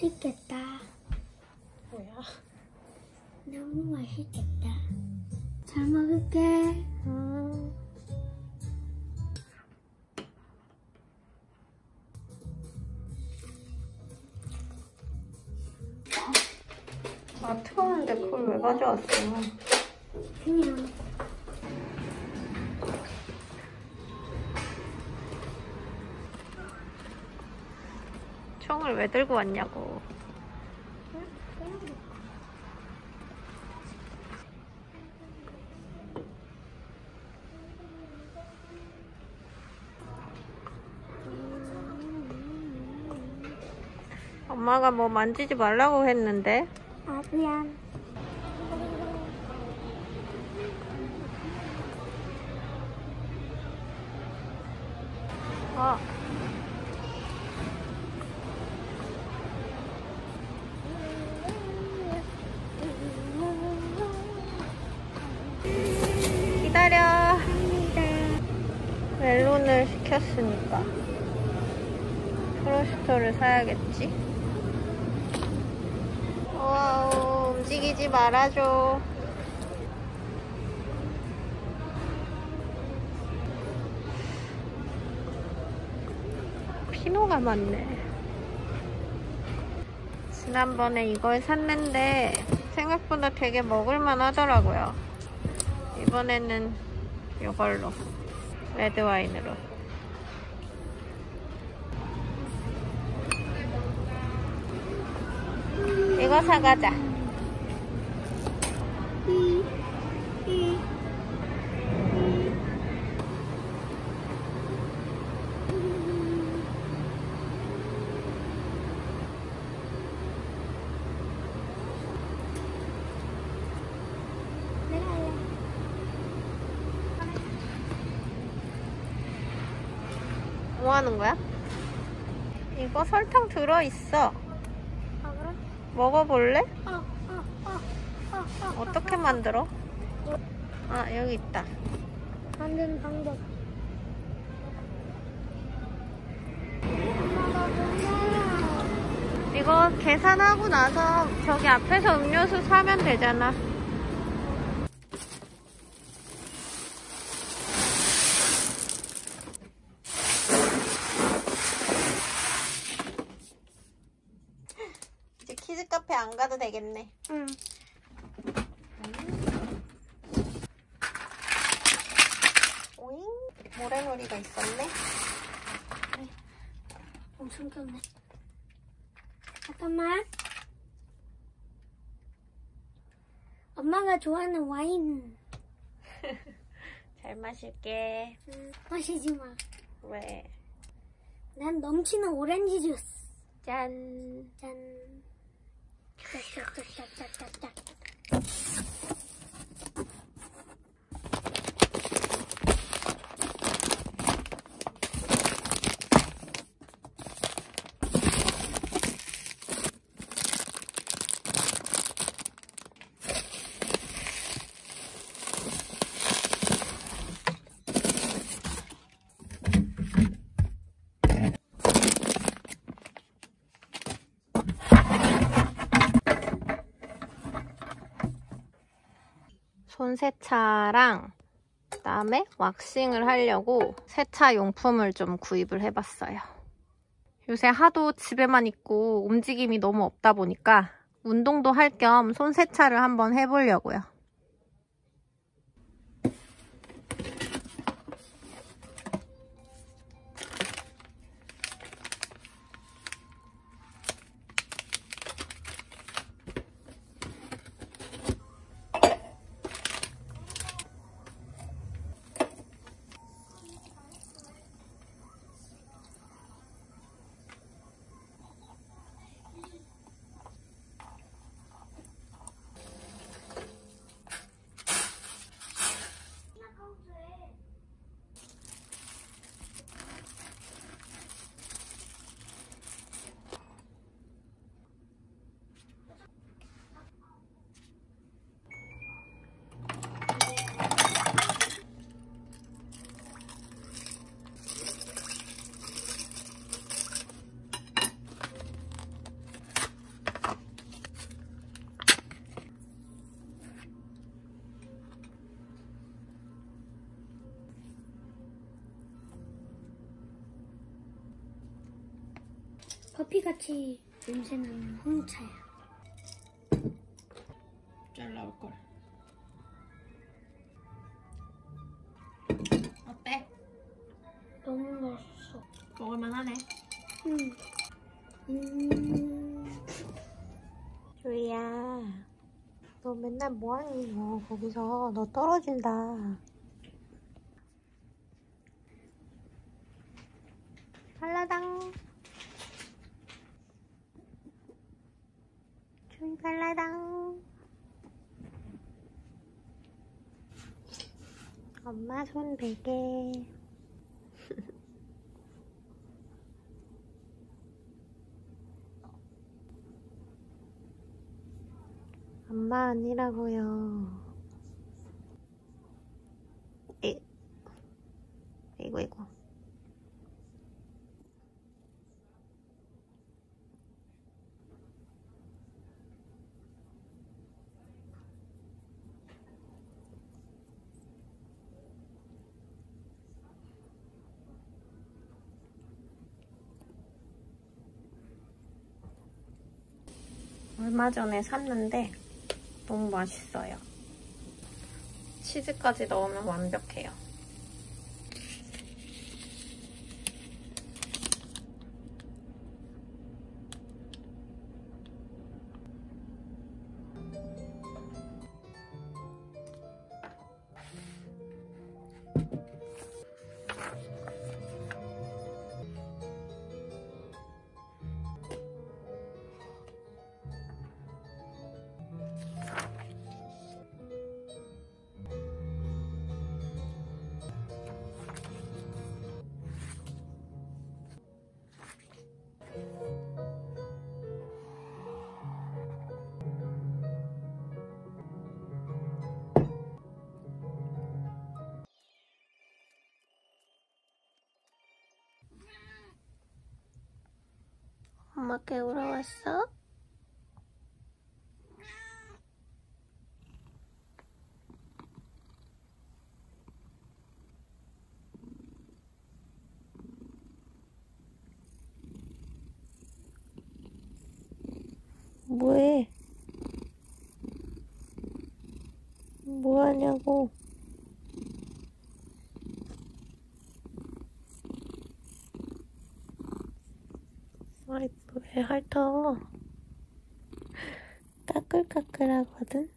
맛있겠다. 뭐야? 너무 맛있겠다. 잘 먹을게. 음. 아 뜨거운데 그걸 왜 가져왔어? 그냥 총을 왜 들고 왔냐고. 엄마가 뭐 만지지 말라고 했는데 아 그냥 시켰으니까 prosciutto를 사야겠지. Wow, 움직이지 말아줘. 피노가 많네. 지난번에 이걸 샀는데 생각보다 되게 먹을만 하더라고요. 이번에는 이걸로 레드 와인으로. 이거 사가자. 뭐 하는 거야? 이거 설탕 들어있어. 먹어볼래? 어, 어, 어, 어, 어. 어 떻게 만들어? 아, 여기 있다. 만드는 방법. 이거 계산하고 나서 저기 앞에서 음료수 사면 되잖아. 이제 키즈 카페 안 가도 되겠네. 응. 오잉? 모래놀이가 있었네. 엄청 겼네. 잠깐만. 엄마가 좋아하는 와인. 잘 마실게. 음, 마시지 마. 왜? 난 넘치는 오렌지 주스. 짠. 짠. Tuck, tuck, tuck, tuck, tuck, tuck. 손 세차랑 그다음에 왁싱을 하려고 세차 용품을 좀 구입을 해봤어요. 요새 하도 집에만 있고 움직임이 너무 없다 보니까 운동도 할 겸 손 세차를 한번 해보려고요. 커피같이 냄새나는 홍차야. 잘라올 걸. 어때? 너무 맛있어. 먹을만하네. 응. 음. 주희야, 너 맨날 뭐하니? 너 거기서 너 떨어진다. 발라당. 주희 발라당. 엄마 손 베개. 엄마 아니라고요. 에, 이고 이고. 얼마 전에 샀는데 너무 맛있어요. 치즈까지 넣으면 완벽해요. 엄마 깨우러 왔어? 뭐해? 뭐하냐고? 아이 왜 핥어? 까끌까끌하거든?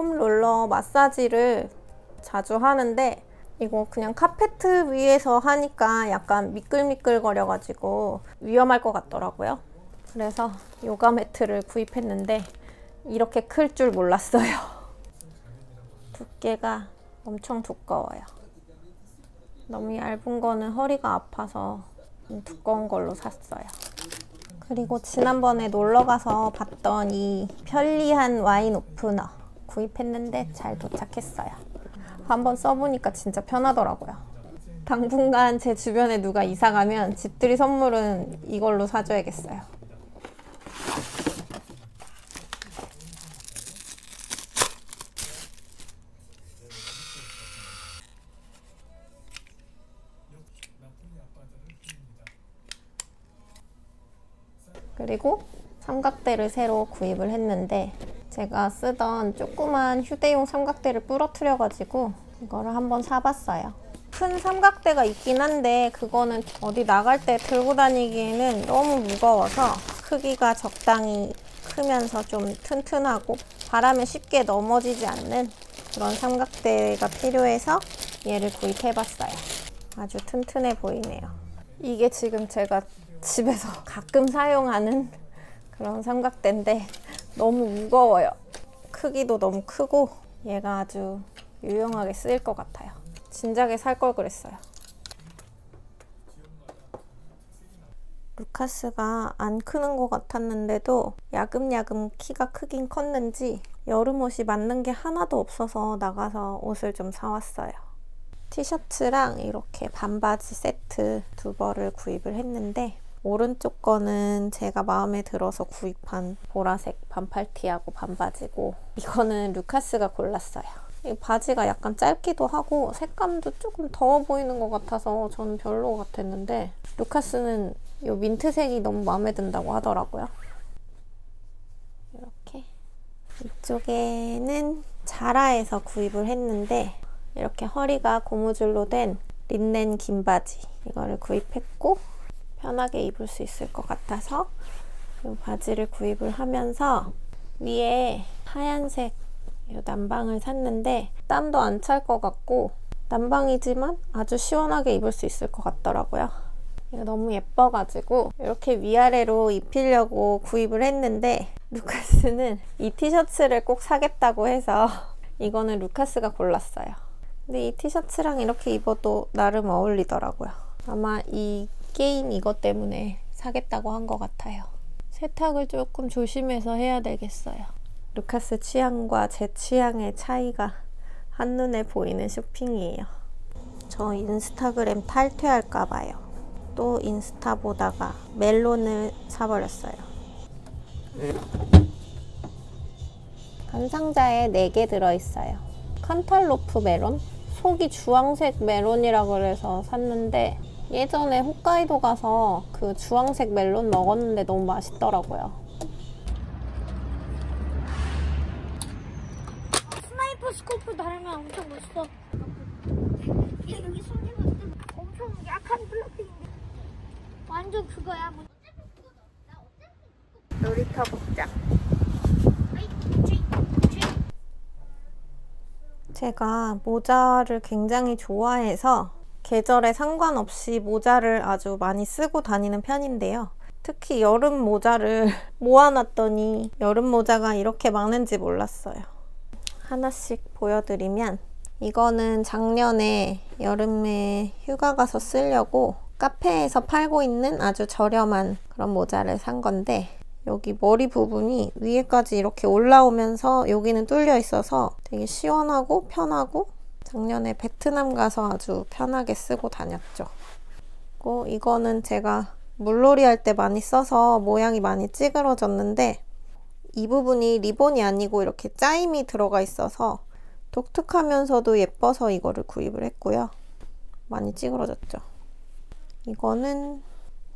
폼 롤러 마사지를 자주 하는데 이거 그냥 카페트 위에서 하니까 약간 미끌미끌거려가지고 위험할 것 같더라고요. 그래서 요가 매트를 구입했는데 이렇게 클 줄 몰랐어요. 두께가 엄청 두꺼워요. 너무 얇은 거는 허리가 아파서 좀 두꺼운 걸로 샀어요. 그리고 지난번에 놀러 가서 봤던 이 편리한 와인 오프너 구입했는데 잘 도착했어요. 한번 써보니까 진짜 편하더라고요. 당분간 제 주변에 누가 이사 가면 집들이 선물은 이걸로 사줘야겠어요. 그리고 삼각대를 새로 구입을 했는데 제가 쓰던 조그만 휴대용 삼각대를 부러뜨려 가지고 이거를 한번 사봤어요. 큰 삼각대가 있긴 한데 그거는 어디 나갈 때 들고 다니기에는 너무 무거워서 크기가 적당히 크면서 좀 튼튼하고 바람에 쉽게 넘어지지 않는 그런 삼각대가 필요해서 얘를 구입해봤어요. 아주 튼튼해 보이네요. 이게 지금 제가 집에서 가끔 사용하는 그런 삼각대인데 너무 무거워요. 크기도 너무 크고 얘가 아주 유용하게 쓰일 것 같아요. 진작에 살 걸 그랬어요. 루카스가 안 크는 것 같았는데도 야금야금 키가 크긴 컸는지 여름 옷이 맞는 게 하나도 없어서 나가서 옷을 좀 사왔어요. 티셔츠랑 이렇게 반바지 세트 두 벌을 구입을 했는데 오른쪽 거는 제가 마음에 들어서 구입한 보라색 반팔티하고 반바지고 이거는 루카스가 골랐어요. 이 바지가 약간 짧기도 하고 색감도 조금 더워 보이는 것 같아서 저는 별로 같았는데 루카스는 이 민트색이 너무 마음에 든다고 하더라고요. 이렇게 이쪽에는 자라에서 구입을 했는데 이렇게 허리가 고무줄로 된 린넨 긴 바지 이거를 구입했고 편하게 입을 수 있을 것 같아서 이 바지를 구입을 하면서 위에 하얀색 이 난방을 샀는데 땀도 안 찰 것 같고 난방이지만 아주 시원하게 입을 수 있을 것 같더라고요. 이거 너무 예뻐가지고 이렇게 위아래로 입히려고 구입을 했는데 루카스는 이 티셔츠를 꼭 사겠다고 해서 이거는 루카스가 골랐어요. 근데 이 티셔츠랑 이렇게 입어도 나름 어울리더라고요. 아마 이 게임 이것 때문에 사겠다고 한 것 같아요. 세탁을 조금 조심해서 해야 되겠어요. 루카스 취향과 제 취향의 차이가 한눈에 보이는 쇼핑이에요. 저 인스타그램 탈퇴할까 봐요. 또 인스타 보다가 멜론을 사버렸어요. 한 상자에 4개 들어있어요. Cantaloupe 멜론? 속이 주황색 멜론이라 그래서 샀는데 예전에 홋카이도 가서 그 주황색 멜론 먹었는데 너무 맛있더라고요. Sniper scope 달면 엄청 멋있어. 얘 여기 건데 엄청 약한 플라스틱인데 완전 그거야. 뭐. 놀이터 복장. 제가 모자를 굉장히 좋아해서 계절에 상관없이 모자를 아주 많이 쓰고 다니는 편인데요. 특히 여름 모자를 모아놨더니 여름 모자가 이렇게 많은지 몰랐어요. 하나씩 보여드리면 이거는 작년에 여름에 휴가 가서 쓰려고 카페에서 팔고 있는 아주 저렴한 그런 모자를 산 건데 여기 머리 부분이 위에까지 이렇게 올라오면서 여기는 뚫려 있어서 되게 시원하고 편하고 작년에 베트남 가서 아주 편하게 쓰고 다녔죠. 그리고 이거는 제가 물놀이 할 때 많이 써서 모양이 많이 찌그러졌는데 이 부분이 리본이 아니고 이렇게 짜임이 들어가 있어서 독특하면서도 예뻐서 이거를 구입을 했고요. 많이 찌그러졌죠. 이거는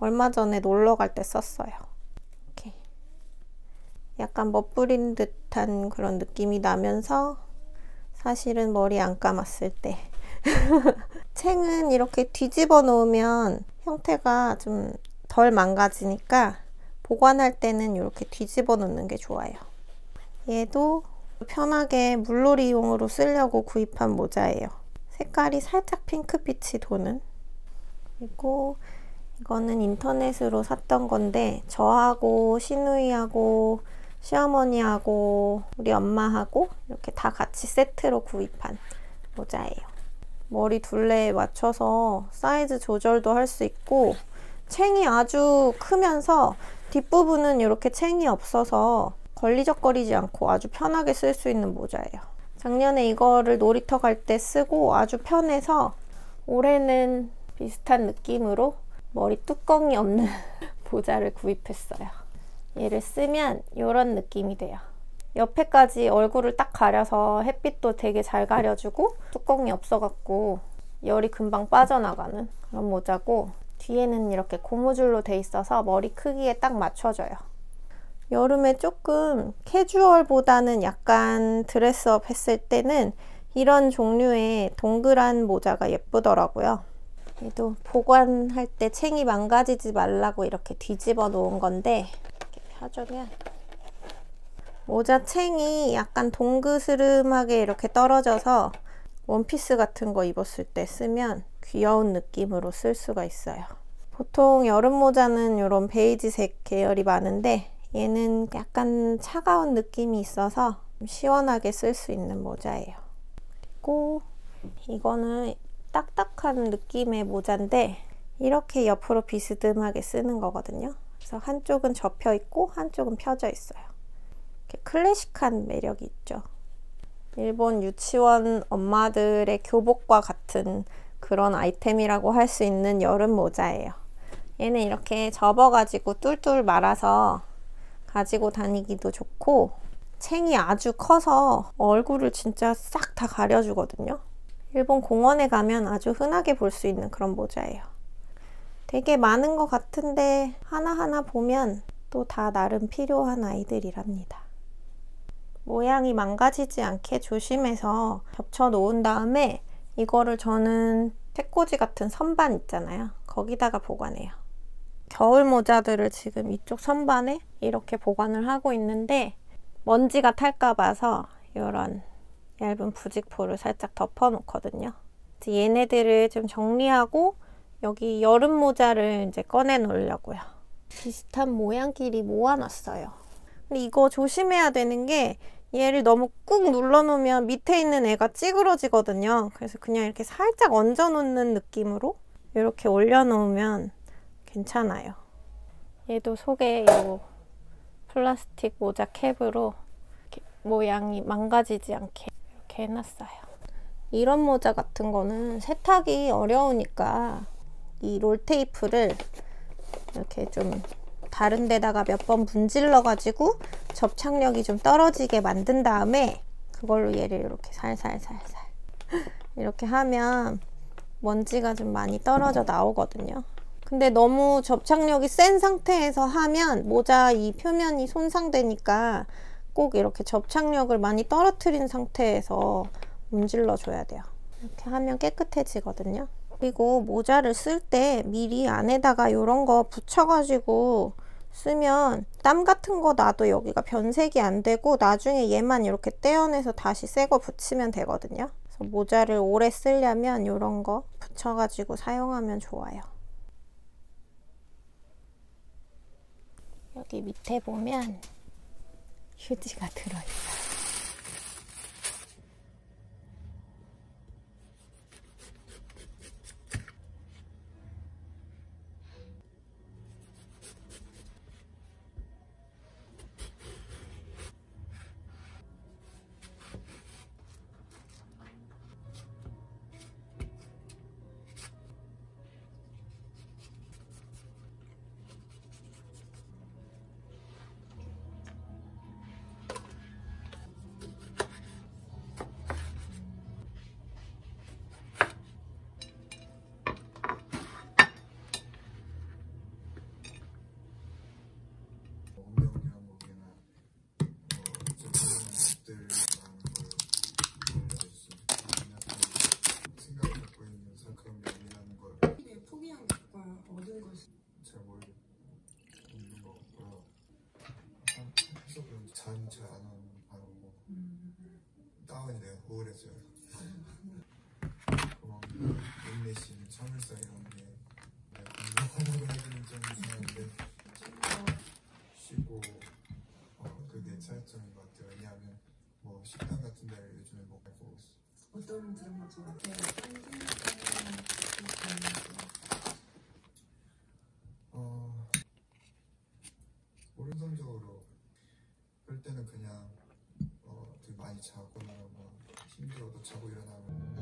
얼마 전에 놀러 갈 때 썼어요. 이렇게 약간 멋부린 듯한 그런 느낌이 나면서 사실은 머리 안 감았을 때 챙은 이렇게 뒤집어 놓으면 형태가 좀 덜 망가지니까 보관할 때는 이렇게 뒤집어 놓는 게 좋아요. 얘도 편하게 물놀이용으로 쓰려고 구입한 모자예요. 색깔이 살짝 핑크빛이 도는 그리고 이거는 인터넷으로 샀던 건데 저하고 시누이하고 시어머니하고 우리 엄마하고 이렇게 다 같이 세트로 구입한 모자예요. 머리 둘레에 맞춰서 사이즈 조절도 할 수 있고 챙이 아주 크면서 뒷부분은 이렇게 챙이 없어서 걸리적거리지 않고 아주 편하게 쓸 수 있는 모자예요. 작년에 이거를 놀이터 갈 때 쓰고 아주 편해서 올해는 비슷한 느낌으로 머리 뚜껑이 없는 모자를 구입했어요. 얘를 쓰면 이런 느낌이 돼요. 옆에까지 얼굴을 딱 가려서 햇빛도 되게 잘 가려주고 뚜껑이 없어갖고 열이 금방 빠져나가는 그런 모자고 뒤에는 이렇게 고무줄로 돼 있어서 머리 크기에 딱 맞춰져요. 여름에 조금 캐주얼보다는 약간 드레스업 했을 때는 이런 종류의 동그란 모자가 예쁘더라고요. 얘도 보관할 때 챙이 망가지지 말라고 이렇게 뒤집어 놓은 건데 펴주면 모자 챙이 약간 동그스름하게 이렇게 떨어져서 원피스 같은 거 입었을 때 쓰면 귀여운 느낌으로 쓸 수가 있어요. 보통 여름 모자는 이런 베이지색 계열이 많은데 얘는 약간 차가운 느낌이 있어서 시원하게 쓸 수 있는 모자예요. 그리고 이거는 딱딱한 느낌의 모자인데 이렇게 옆으로 비스듬하게 쓰는 거거든요. 그래서 한쪽은 접혀 있고 한쪽은 펴져 있어요. 클래식한 매력이 있죠. 일본 유치원 엄마들의 교복과 같은 그런 아이템이라고 할 수 있는 여름 모자예요. 얘는 이렇게 접어가지고 뚫뚫 말아서 가지고 다니기도 좋고 챙이 아주 커서 얼굴을 진짜 싹 다 가려주거든요. 일본 공원에 가면 아주 흔하게 볼 수 있는 그런 모자예요. 되게 많은 것 같은데 하나하나 보면 또 다 나름 필요한 아이들이랍니다. 모양이 망가지지 않게 조심해서 겹쳐 놓은 다음에 이거를 저는 책꽂이 같은 선반 있잖아요. 거기다가 보관해요. 겨울 모자들을 지금 이쪽 선반에 이렇게 보관을 하고 있는데 먼지가 탈까 봐서 이런 얇은 부직포를 살짝 덮어 놓거든요. 얘네들을 좀 정리하고 여기 여름 모자를 이제 꺼내 놓으려고요. 비슷한 모양끼리 모아놨어요. 근데 이거 조심해야 되는 게 얘를 너무 꾹 눌러놓으면 밑에 있는 애가 찌그러지거든요. 그래서 그냥 이렇게 살짝 얹어놓는 느낌으로 이렇게 올려놓으면 괜찮아요. 얘도 속에 이 플라스틱 모자 캡으로 모양이 망가지지 않게 이렇게 해놨어요. 이런 모자 같은 거는 세탁이 어려우니까 이 롤테이프를 이렇게 좀 다른 데다가 몇 번 문질러 가지고 접착력이 좀 떨어지게 만든 다음에 그걸로 얘를 이렇게 살살살살 이렇게 하면 먼지가 좀 많이 떨어져 나오거든요. 근데 너무 접착력이 센 상태에서 하면 모자 이 표면이 손상되니까 꼭 이렇게 접착력을 많이 떨어뜨린 상태에서 문질러 줘야 돼요. 이렇게 하면 깨끗해지거든요. 그리고 모자를 쓸 때 미리 안에다가 이런 거 붙여가지고 쓰면 땀 같은 거 나도 여기가 변색이 안 되고 나중에 얘만 이렇게 떼어내서 다시 새 거 붙이면 되거든요. 그래서 모자를 오래 쓰려면 이런 거 붙여가지고 사용하면 좋아요. 여기 밑에 보면 휴지가 들어있어요. 운명이 한국이나 어쨌든 생각 갖고 있는 그런 면이라는 걸 이게 포기한 것과 얻은 것이 잘 모르겠는 것 같고요. 해석은 잠이 잘 안 오는 바람고 다운이 그만 인내심, 참을성 이런 게 내가 공부하려고 하기는 좀 이상한데 쉬고 어, 그게 차이점인 것 같아요. 왜냐하면 뭐 식당 같은 데를 요즘에 못 가고 있어. 어떤 드라마 좋아해요? 자고 일어나면